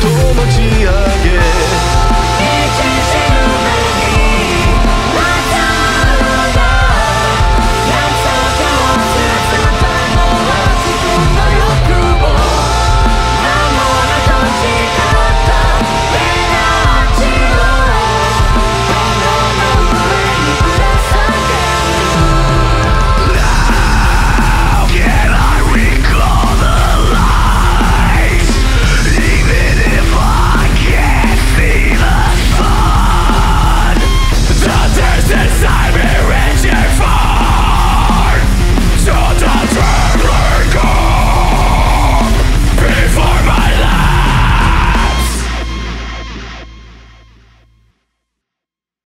友達